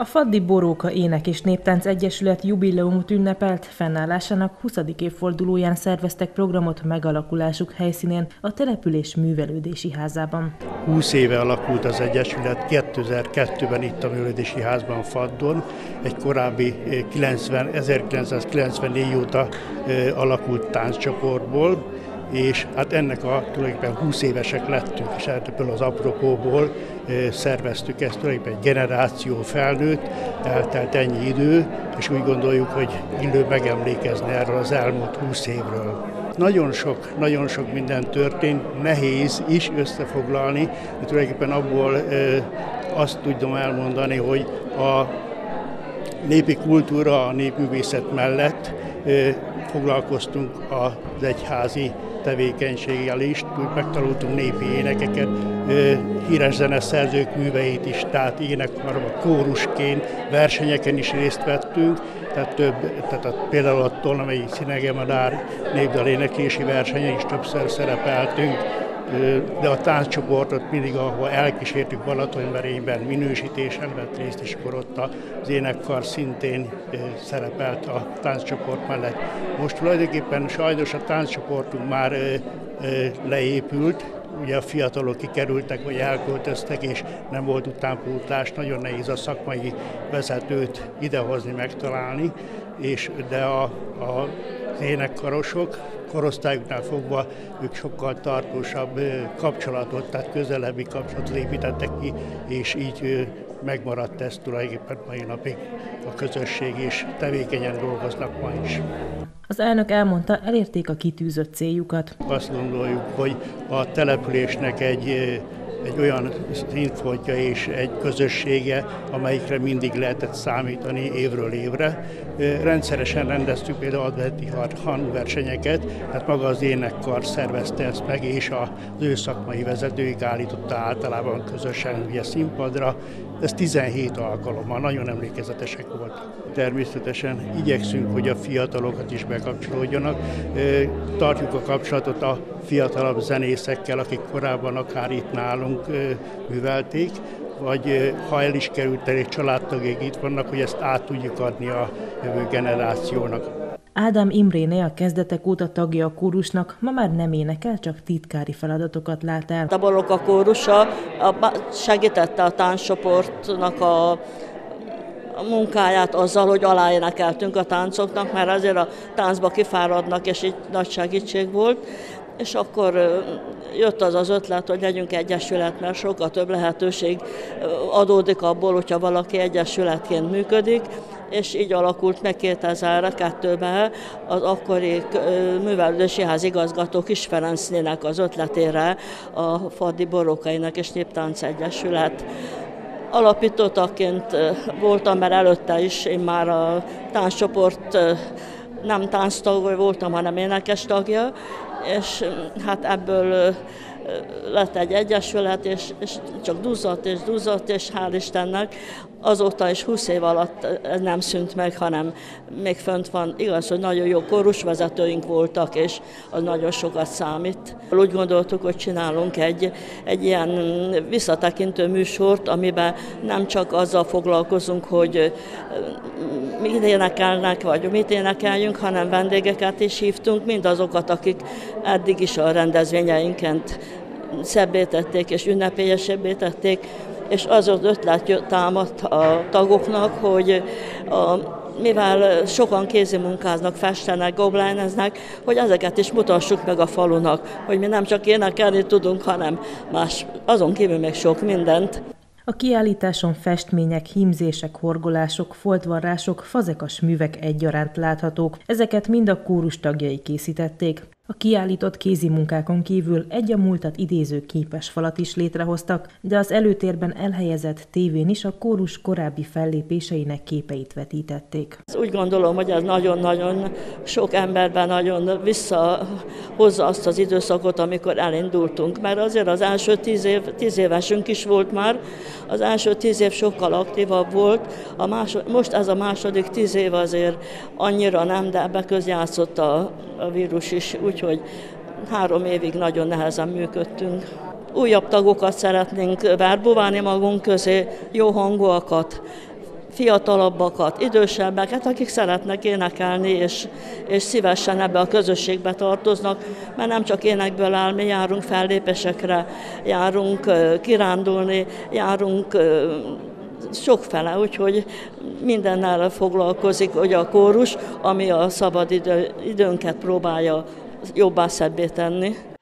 A Faddi Boróka Ének és Néptánc Egyesület jubileumot ünnepelt, fennállásának 20. évfordulóján szerveztek programot megalakulásuk helyszínén a település művelődési házában. 20 éve alakult az Egyesület, 2002-ben itt a művelődési házban Faddon, egy korábbi 90, 1994 óta alakult tánccsoportból, és hát ennek a tulajdonképpen 20 évesek lettünk, és ebből az apropóból szerveztük ezt, tulajdonképpen generáció felnőtt, eltelt ennyi idő, és úgy gondoljuk, hogy illő megemlékezni erről az elmúlt 20 évről. Nagyon sok, nagyon sok minden történt, nehéz is összefoglalni, de tulajdonképpen abból azt tudom elmondani, hogy a népi kultúra, a népművészet mellett foglalkoztunk az egyházi tevékenységgel is, megtanultunk népi énekeket, híres zeneszerzők műveit is, tehát énekkarban, kórusként, versenyeken is részt vettünk, tehát több, tehát a, például a Tolnamei Szinegemadár népdal éneklési versenyen is többször szerepeltünk, de a tánccsoportot mindig, ahol elkísértük Balatonverényben, minősítésen vett részt, és akkor az énekkar szintén szerepelt a tánccsoport mellett. Most tulajdonképpen sajnos a tánccsoportunk már leépült, ugye a fiatalok kikerültek, vagy elköltöztek, és nem volt utánpótlás, nagyon nehéz a szakmai vezetőt idehozni, megtalálni, és de a, a az énekkarosok korosztályuknál fogva ők sokkal tartósabb kapcsolatot, tehát közelebbi kapcsolatot építettek ki, és így megmaradt ez tulajdonképpen mai napig a közösség, és tevékenyen dolgoznak ma is. Az elnök elmondta, elérték a kitűzött céljukat. Azt gondoljuk, hogy a településnek egy egy olyan színfoltja és egy közössége, amelyikre mindig lehetett számítani évről évre. Rendszeresen rendeztük például adventi versenyeket, tehát maga az énekkar szervezte ezt meg, és az ő szakmai vezetőik állította általában közösen ugye színpadra. Ez 17 alkalommal, nagyon emlékezetesek voltak. Természetesen igyekszünk, hogy a fiatalokat is bekapcsolódjanak. Tartjuk a kapcsolatot a fiatalabb zenészekkel, akik korábban akár itt nálunk művelték, vagy ha el is került el, egy családtagék itt vannak, hogy ezt át tudjuk adni a jövő generációnak. Ádám Imréné a kezdetek óta tagja a kórusnak, ma már nem énekel, csak titkári feladatokat lát el. A Baloka kórusa segítette a tánccsoportnak a a munkáját azzal, hogy aláénekeltünk a táncoknak, mert azért a táncba kifáradnak, és így nagy segítség volt és akkor jött az az ötlet, hogy legyünk egyesület, mert sokkal több lehetőség adódik abból, hogyha valaki egyesületként működik, és így alakult meg 2002-ben az akkori művelődési ház igazgató Kis Ferencnének az ötletére a Faddi Borókainak és Néptánc Egyesület alapítótaként voltam, mert előtte is én már a tánccsoport nem tánctag voltam, hanem énekes tagja, és hát ebből lett egy egyesület, és, és csak duzzadt és duzzadt, és hál' Istennek azóta is 20 év alatt ez nem szűnt meg, hanem még fönt van. Igaz, hogy nagyon jó korusvezetőink voltak, és az nagyon sokat számít. Úgy gondoltuk, hogy csinálunk egy, egy ilyen visszatekintő műsort, amiben nem csak azzal foglalkozunk, hogy mit énekelnek, vagy mit énekeljünk, hanem vendégeket is hívtunk, mindazokat, akik eddig is a rendezvényeinket szebbé tették és ünnepélyesebbé tették, és az az ötlet támadt a tagoknak, hogy a, mivel sokan kézi munkáznak, festenek, gobláneznek, hogy ezeket is mutassuk meg a falunak, hogy mi nem csak énekelni tudunk, hanem más, azon kívül még sok mindent. A kiállításon festmények, hímzések, horgolások, foltvarrások, fazekas művek egyaránt láthatók. Ezeket mind a kórus tagjai készítették. A kiállított kézi munkákon kívül egy a múltat idéző képes falat is létrehoztak, de az előtérben elhelyezett tévén is a kórus korábbi fellépéseinek képeit vetítették. Úgy gondolom, hogy ez nagyon-nagyon sok emberben nagyon visszahozza azt az időszakot, amikor elindultunk, mert azért az első tíz, év, tíz évesünk is volt már, az első tíz év sokkal aktívabb volt, a másod, most ez a második tíz év azért annyira nem, de ebbe közjátszott a, a vírus is, úgy úgyhogy három évig nagyon nehezen működtünk. Újabb tagokat szeretnénk verbuválni magunk közé, jó hangúakat, fiatalabbakat, idősebbeket, akik szeretnek énekelni, és, és szívesen ebbe a közösségbe tartoznak, mert nem csak énekből áll, mi járunk fellépésekre, járunk kirándulni, járunk sokfele, úgyhogy mindennel foglalkozik, hogy a kórus, ami a szabad idő, időnket próbálja jobbá szebbé tenni.